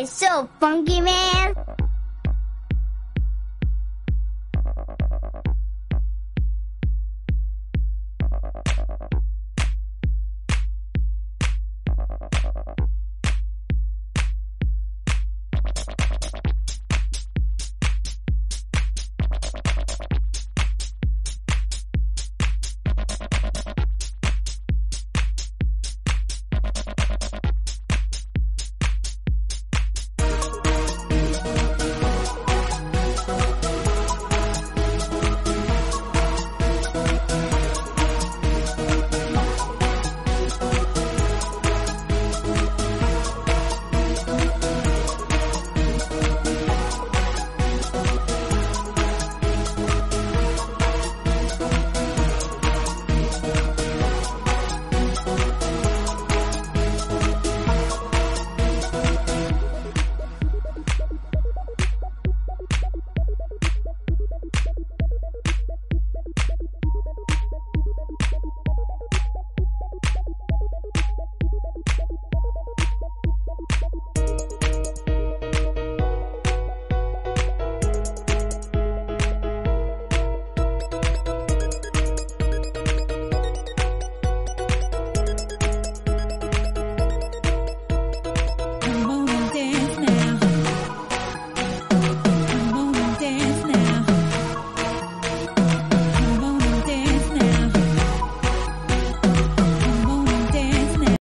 is so funky, man.